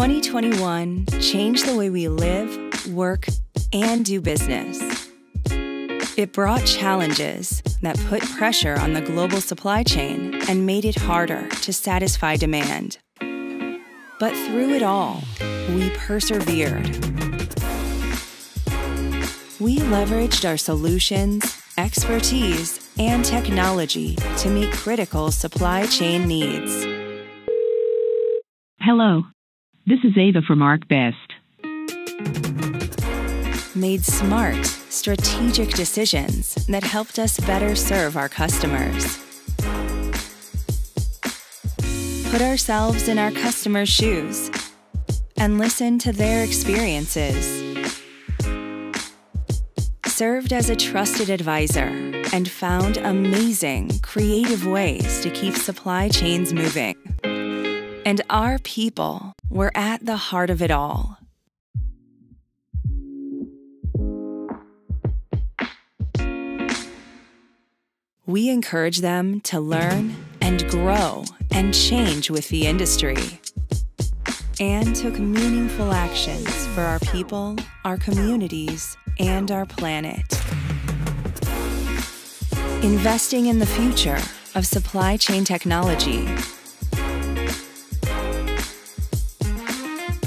2021 changed the way we live, work, and do business. It brought challenges that put pressure on the global supply chain and made it harder to satisfy demand. But through it all, we persevered. We leveraged our solutions, expertise, and technology to meet critical supply chain needs. Hello. This is Ava from ArcBest. Made smart, strategic decisions that helped us better serve our customers. Put ourselves in our customers' shoes and listen to their experiences. Served as a trusted advisor and found amazing, creative ways to keep supply chains moving. And our people were at the heart of it all. We encourage them to learn and grow and change with the industry. And took meaningful actions for our people, our communities, and our planet. Investing in the future of supply chain technology.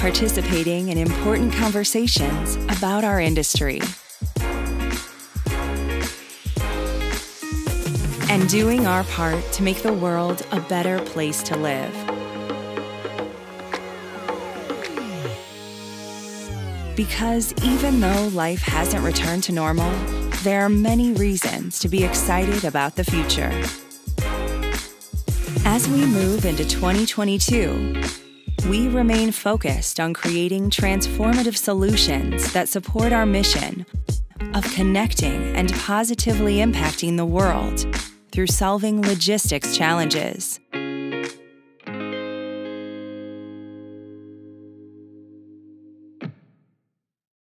Participating in important conversations about our industry. And doing our part to make the world a better place to live. Because even though life hasn't returned to normal, there are many reasons to be excited about the future. As we move into 2022, we remain focused on creating transformative solutions that support our mission of connecting and positively impacting the world through solving logistics challenges.